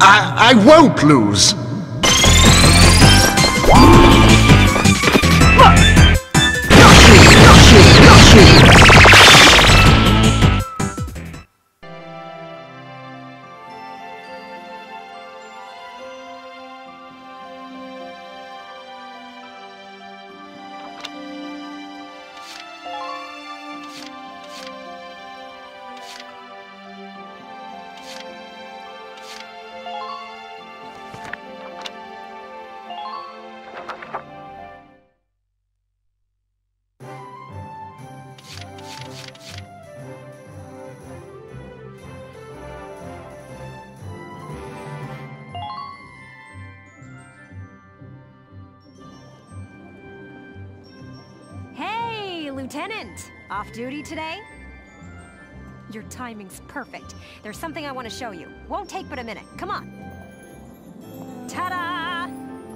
I, I won't lose. Perfect. There's something I want to show you. Won't take but a minute. Come on. Ta-da!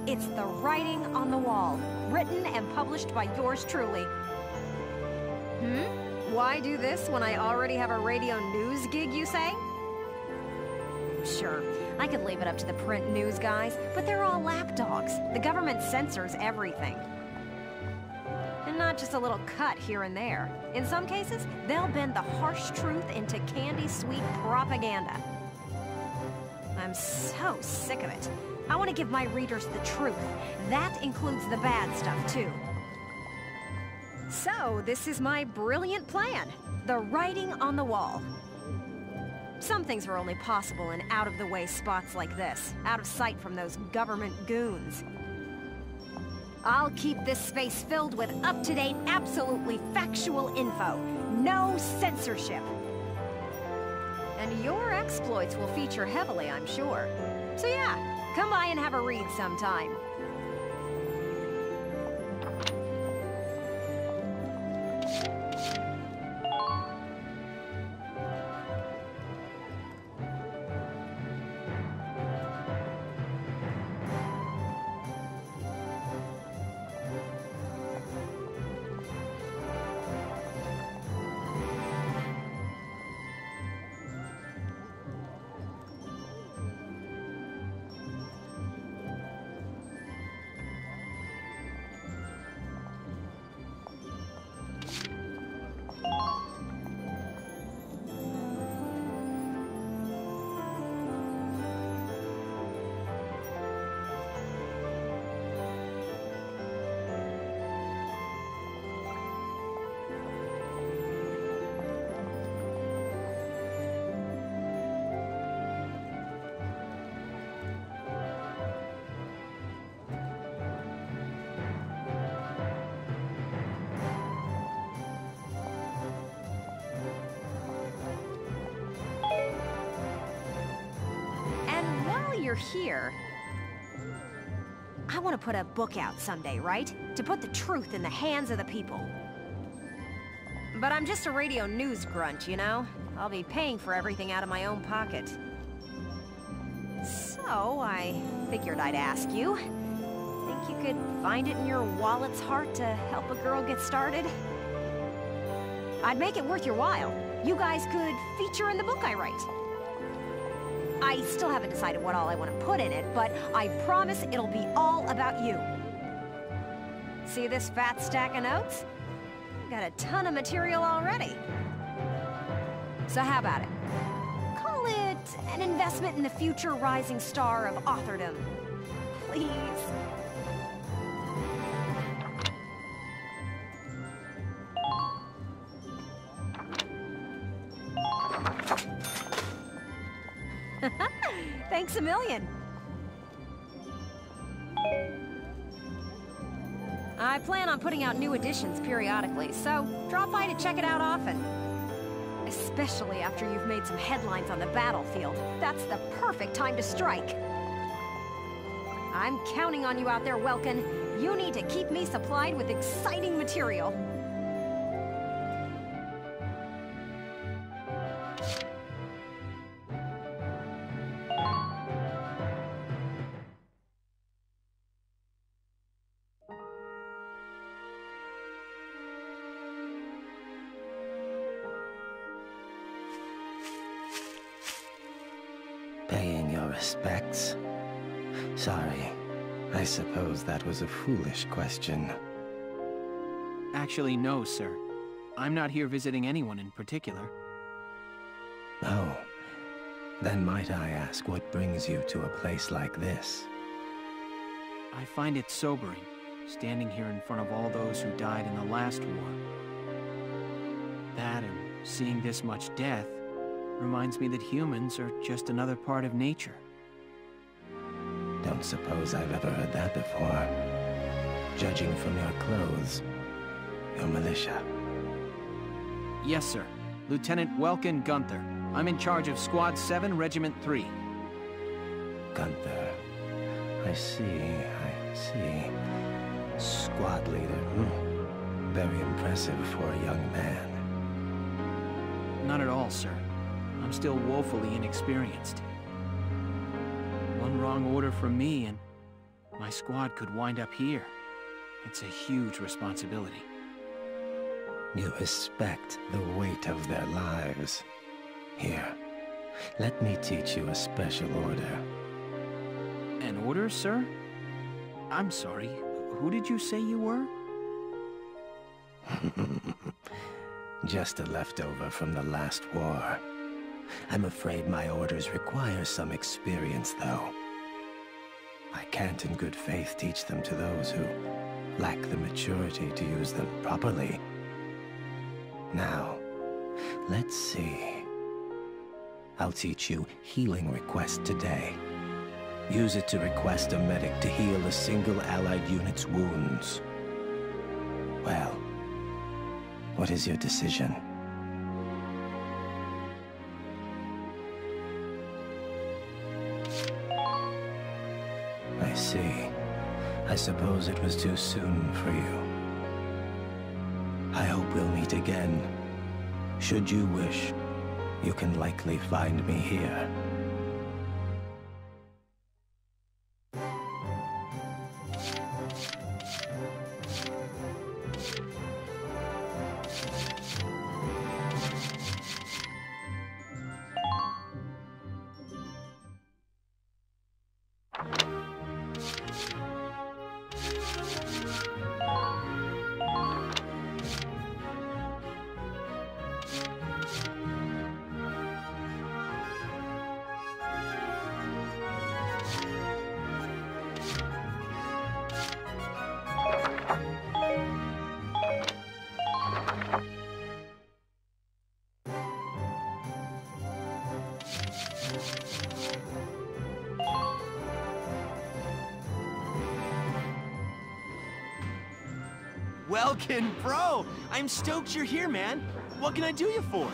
It's the writing on the wall, written and published by yours truly. Hmm? Why do this when I already have a radio news gig, you say? Sure, I could leave it up to the print news guys, but they're all lapdogs. The government censors everything. And not just a little cut here and there. In some cases, they'll bend the harsh truth into candy-sweet propaganda. I'm so sick of it. I want to give my readers the truth. That includes the bad stuff, too. So, this is my brilliant plan. The writing on the wall. Some things are only possible in out-of-the-way spots like this, out of sight from those government goons. I'll keep this space filled with up-to-date, absolutely factual info. No censorship. And your exploits will feature heavily, I'm sure. So yeah, come by and have a read sometime. You're here, I want to put a book out someday, right? To put the truth in the hands of the people. But I'm just a radio news grunt, you know? I'll be paying for everything out of my own pocket. So, I figured I'd ask you. Think you could find it in your wallet's heart to help a girl get started? I'd make it worth your while. You guys could feature in the book I write. I still haven't decided what all I want to put in it, but I promise it'll be all about you. See this fat stack of notes? Got a ton of material already. So how about it? Call it an investment in the future rising star of authordom. Please. Thanks a million. I plan on putting out new editions periodically, so drop by to check it out often. Especially after you've made some headlines on the battlefield. That's the perfect time to strike. I'm counting on you out there, Welkin. You need to keep me supplied with exciting material. I suppose that was a foolish question. Actually, no, sir. I'm not here visiting anyone in particular. Oh. Then might I ask what brings you to a place like this? I find it sobering, standing here in front of all those who died in the last war. That and seeing this much death reminds me that humans are just another part of nature. Don't suppose I've ever heard that before. Judging from your clothes, you're militia. Yes, sir. Lieutenant Welkin Gunther. I'm in charge of Squad 7, Regiment 3. Gunther. I see, I see. Squad leader. Hmm. Very impressive for a young man. Not at all, sir. I'm still woefully inexperienced. One wrong order from me and my squad could wind up here. It's a huge responsibility. You respect the weight of their lives. Here, let me teach you a special order. An order, sir? I'm sorry, who did you say you were? Just a leftover from the last war. I'm afraid my orders require some experience, though. I can't in good faith teach them to those who lack the maturity to use them properly. Now, let's see. I'll teach you Healing Request today. Use it to request a medic to heal a single allied unit's wounds. Well, what is your decision? I suppose it was too soon for you. I hope we'll meet again. Should you wish, you can likely find me here. Welkin, bro! I'm stoked you're here, man. What can I do you for?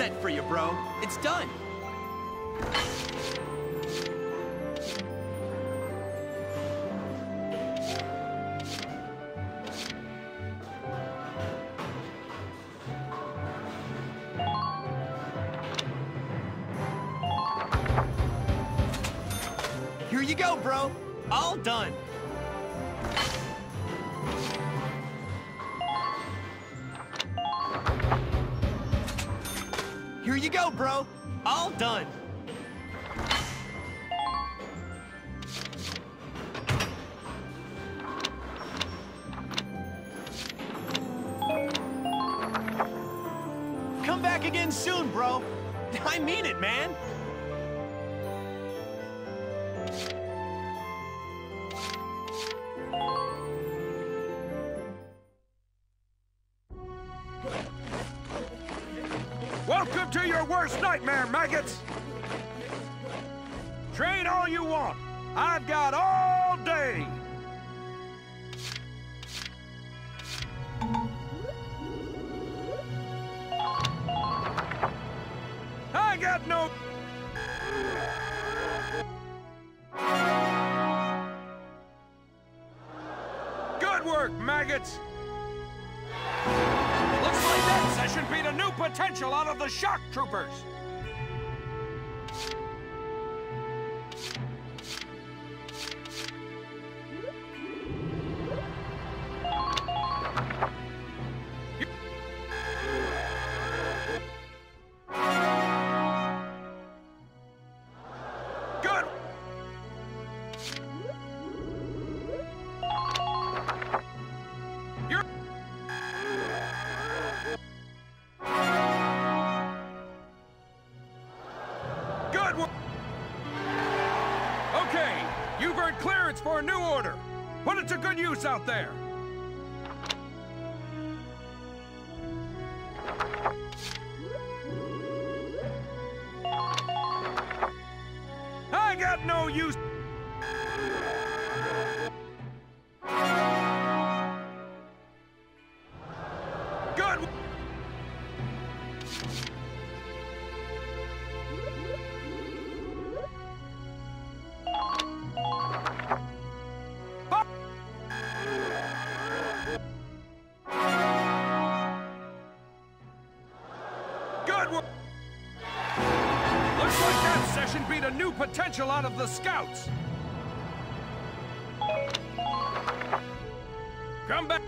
Set for you, bro. It's done. Your worst nightmare, maggots! Train all you want. I've got all day. I got no... Good work, maggots! Looks like that session beat a new potential out of shock troopers! Good! It to good use out there. A new potential out of the scouts. Come back.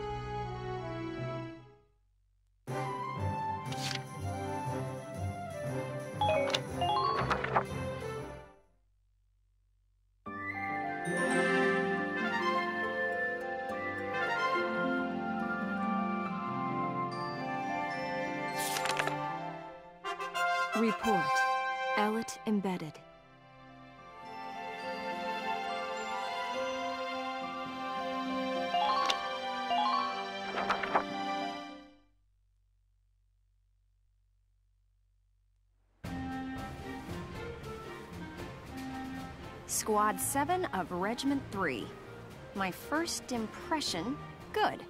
Squad 7 of Regiment 3. My first impression, good.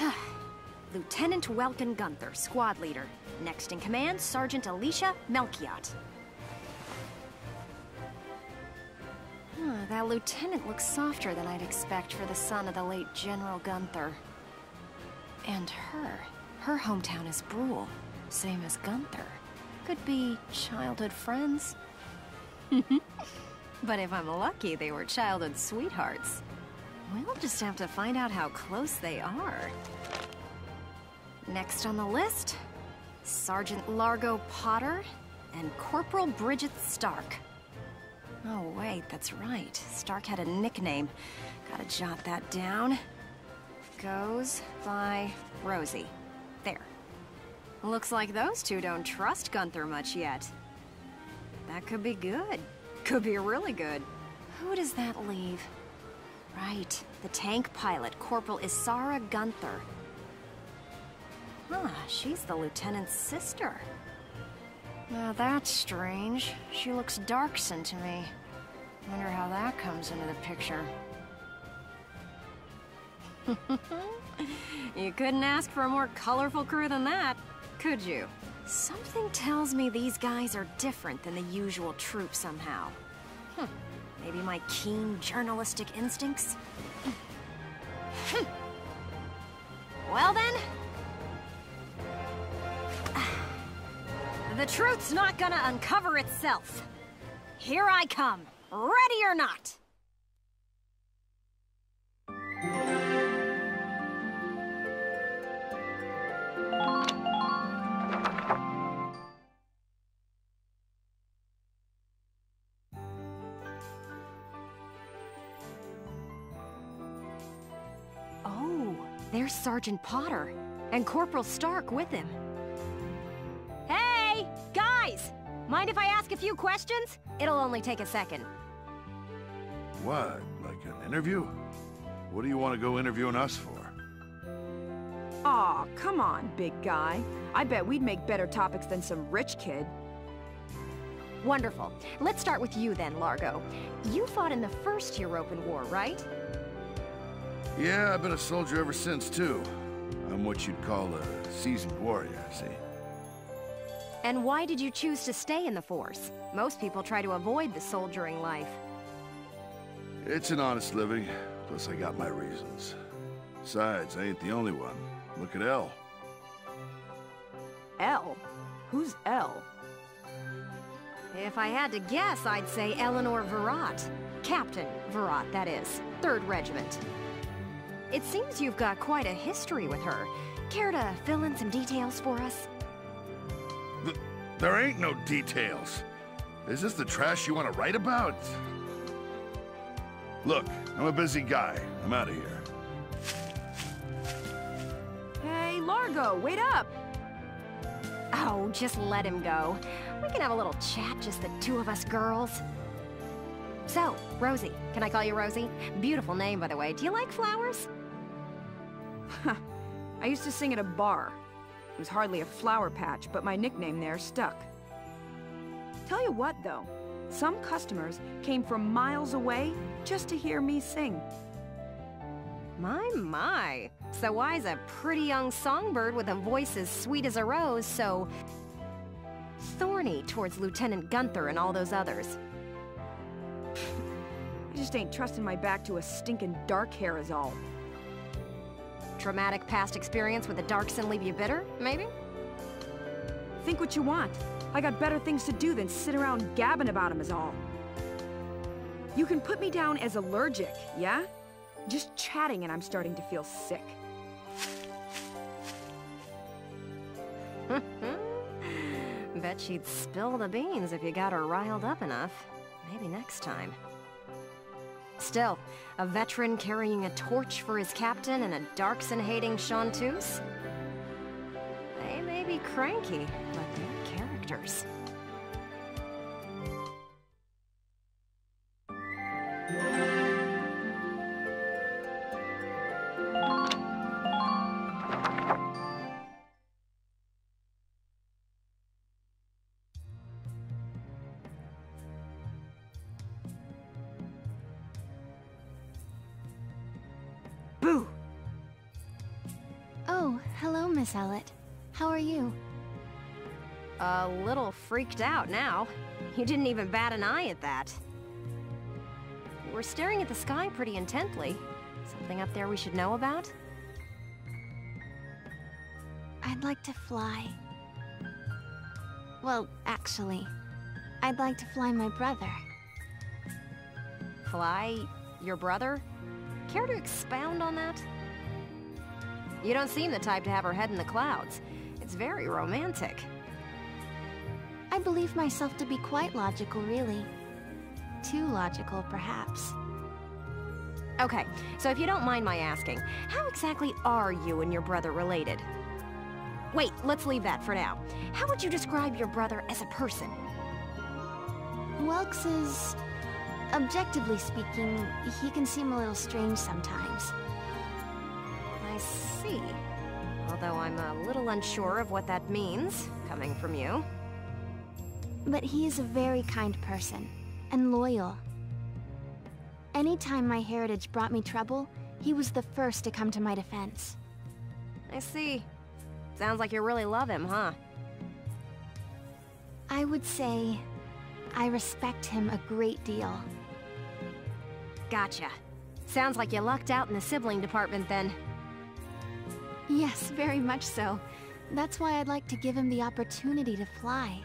Lieutenant Welkin Gunther, squad leader. Next in command, Sergeant Alicia Melchiott. Huh, that lieutenant looks softer than I'd expect for the son of the late General Gunther. And her. Her hometown is Bruhl, same as Gunther. Could be childhood friends. but if I'm lucky, they were childhood sweethearts. We'll just have to find out how close they are. Next on the list, Sergeant Largo Potter and Corporal Bridget Stark. Oh, wait, that's right. Stark had a nickname. Gotta jot that down. Goes by Rosie. Looks like those two don't trust Gunther much yet. That could be good. Could be really good. Who does that leave? Right, the tank pilot, Corporal Isara Gunther. Huh, she's the lieutenant's sister. Now that's strange. She looks Darcsen to me. Wonder how that comes into the picture. you couldn't ask for a more colorful crew than that, could you? Something tells me these guys are different than the usual troop somehow. Hmm. Maybe my keen journalistic instincts? well then, The truth's not gonna uncover itself. Here I come, ready or not. Sergeant Potter. And Corporal Stark with him. Hey! Guys! Mind if I ask a few questions? It'll only take a second. What? Like an interview? What do you want to go interviewing us for? Aw, come on, big guy. I bet we'd make better topics than some rich kid. Wonderful. Let's start with you then, Largo. You fought in the first European War, right? Yeah, I've been a soldier ever since, too. I'm what you'd call a seasoned warrior, see? And why did you choose to stay in the Force? Most people try to avoid the soldiering life. It's an honest living, plus I got my reasons. Besides, I ain't the only one. Look at L. L? Who's L? If I had to guess, I'd say Eleanor Varrot. Captain Varrot, that is. Third Regiment. It seems you've got quite a history with her. Care to fill in some details for us? Th there ain't no details. Is this the trash you want to write about? Look, I'm a busy guy. I'm out of here. Hey, Largo, wait up! Oh, just let him go. We can have a little chat, just the two of us girls. So, Rosie. Can I call you Rosie? Beautiful name, by the way. Do you like flowers? I used to sing at a bar. It was hardly a flower patch, but my nickname there stuck. Tell you what, though. Some customers came from miles away just to hear me sing. My, my. So why's a pretty young songbird with a voice as sweet as a rose so... thorny towards Lieutenant Gunther and all those others? I just ain't trusting my back to a stinking dark hair is all. Traumatic past experience with the Darcsen leave you bitter, maybe? Think what you want. I got better things to do than sit around gabbing about him is all. You can put me down as allergic, yeah? Just chatting and I'm starting to feel sick. Bet she'd spill the beans if you got her riled up enough. Maybe next time. Still, a veteran carrying a torch for his captain and a Darcsen-hating chanteuse? They may be cranky, but they're characters. Little out now. You didn't even bat an eye at that. We're staring at the sky pretty intently. Something up there we should know about? I'd like to fly. Well, actually, I'd like to fly my brother. Fly your brother? Care to expound on that? You don't seem the type to have her head in the clouds. It's very romantic. I believe myself to be quite logical, really. Too logical, perhaps. Okay, so if you don't mind my asking, how exactly are you and your brother related? Wait, let's leave that for now. How would you describe your brother as a person? Welks is... Objectively speaking, he can seem a little strange sometimes. I see. Although I'm a little unsure of what that means, coming from you. But he is a very kind person, and loyal. Anytime my heritage brought me trouble, he was the first to come to my defense. I see. Sounds like you really love him, huh? I would say I respect him a great deal. Gotcha. Sounds like you lucked out in the sibling department then. Yes, very much so. That's why I'd like to give him the opportunity to fly.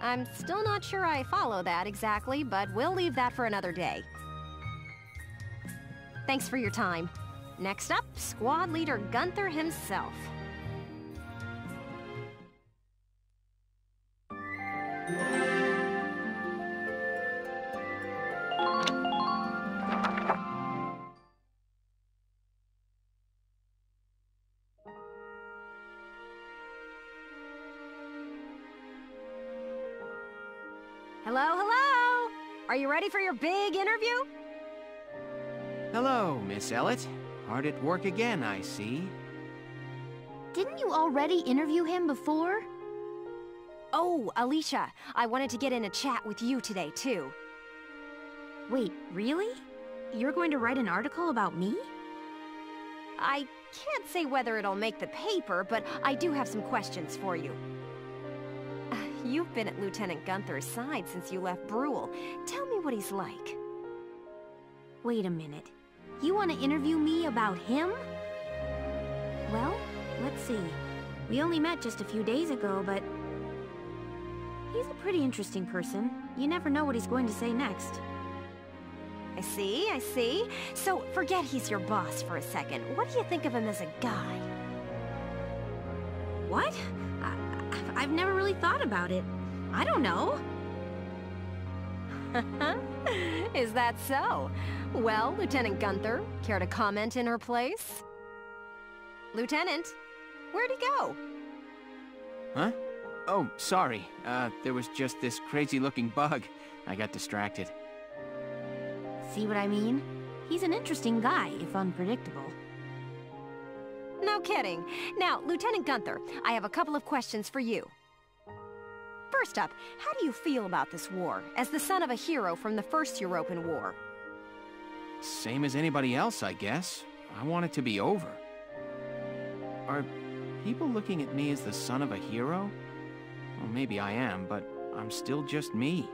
I'm still not sure I follow that exactly, but we'll leave that for another day. Thanks for your time. Next up, Squad Leader Gunther himself. Are you ready for your big interview? Hello, Miss Ellet. Hard at work again, I see. Didn't you already interview him before? Oh, Alicia, I wanted to get in a chat with you today, too. Wait, really? You're going to write an article about me? I can't say whether it'll make the paper, but I do have some questions for you. You've been at Lieutenant Gunther's side since you left Bruhl. Tell me what he's like. Wait a minute. You want to interview me about him? Well, let's see. We only met just a few days ago, but... He's a pretty interesting person. You never know what he's going to say next. I see, I see. So, forget he's your boss for a second. What do you think of him as a guy? What? I've never really thought about it. I don't know. Is that so? Well, Lieutenant Gunther, care to comment in her place? Lieutenant, where'd he go? Huh? Oh, sorry. Uh, there was just this crazy-looking bug. I got distracted. See what I mean? He's an interesting guy, if unpredictable. Kidding. Now, Lieutenant Gunther, I have a couple of questions for you. First up, how do you feel about this war, as the son of a hero from the First European War? Same as anybody else, I guess. I want it to be over. Are people looking at me as the son of a hero? Well, maybe I am, but I'm still just me.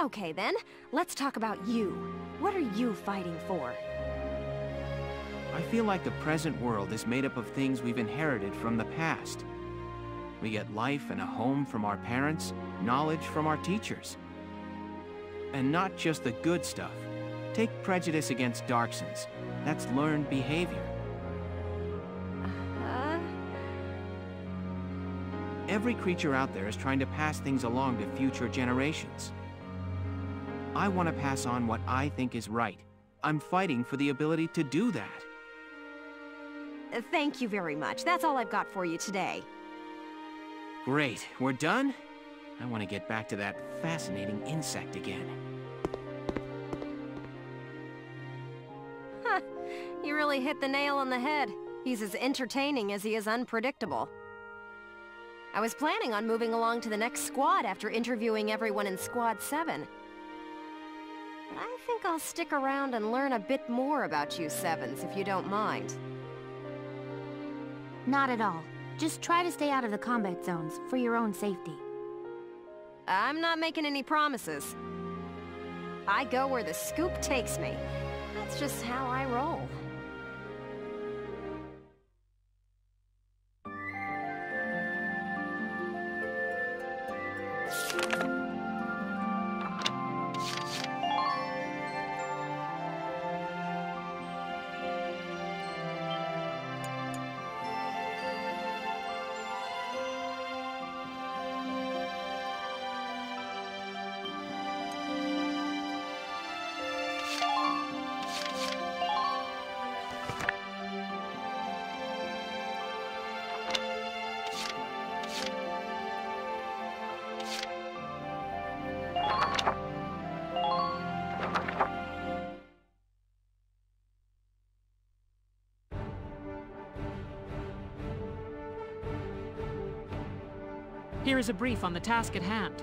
Okay then, let's talk about you. What are you fighting for? I feel like the present world is made up of things we've inherited from the past. We get life and a home from our parents, knowledge from our teachers. And not just the good stuff. Take prejudice against Darcsens. That's learned behavior. Uh, Every creature out there is trying to pass things along to future generations. I want to pass on what I think is right. I'm fighting for the ability to do that. Thank you very much. That's all I've got for you today. Great, we're done? I want to get back to that fascinating insect again. Huh. You really hit the nail on the head. He's as entertaining as he is unpredictable. I was planning on moving along to the next squad after interviewing everyone in Squad 7. I think I'll stick around and learn a bit more about you Sevens, if you don't mind. Not at all. Just try to stay out of the combat zones, for your own safety. I'm not making any promises. I go where the scoop takes me. That's just how I roll. Here is a brief on the task at hand.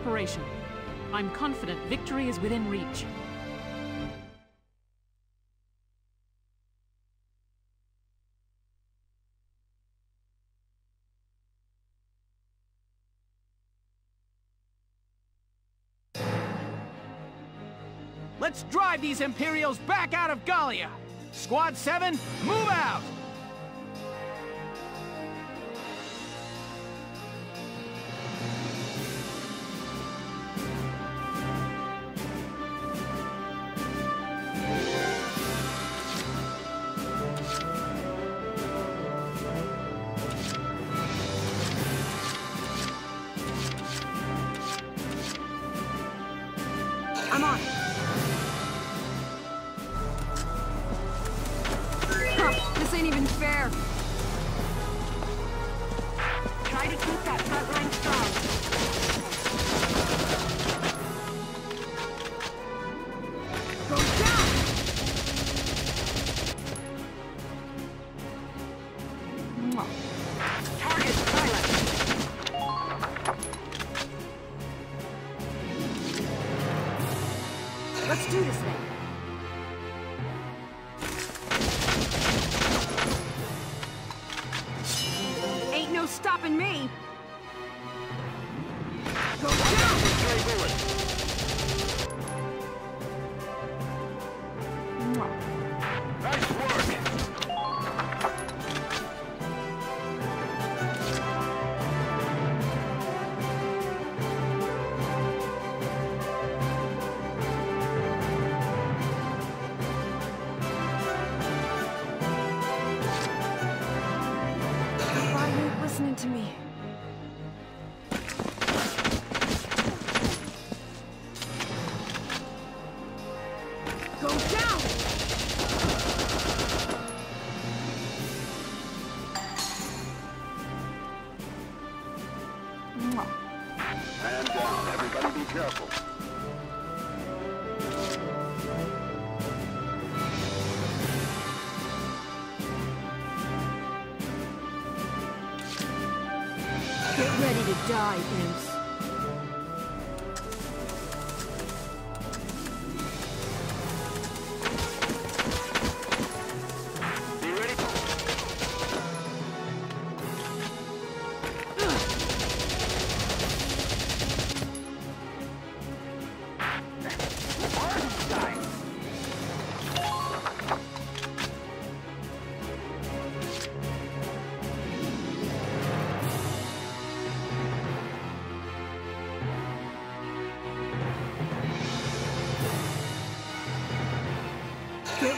Operation. I'm confident victory is within reach. Let's drive these Imperials back out of Gallia! Squad 7, move out!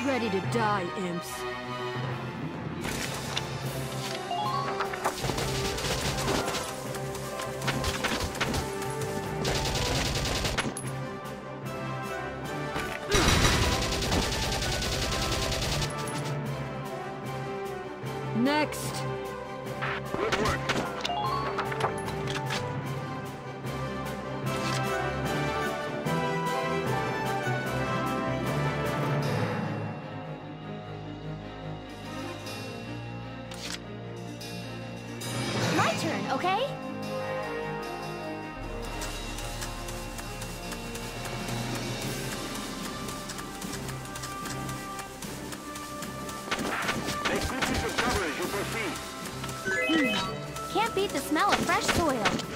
Ready to die, imps. Okay? Make good use of cover as you proceed. Hmm. Can't beat the smell of fresh soil.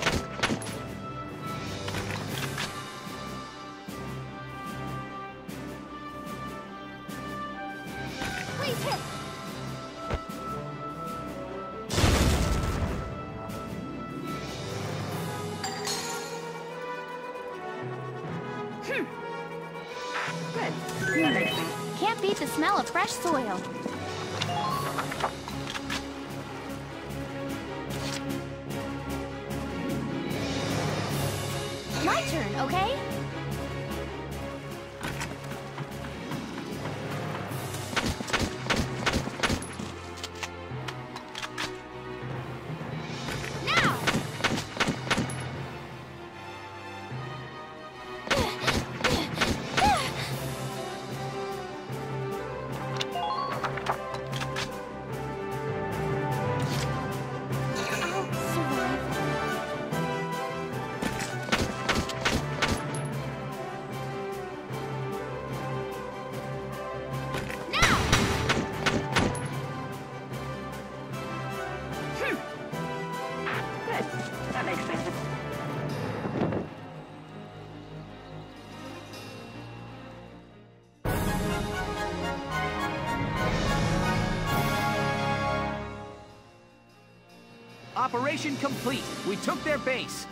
Operation complete. We took their base.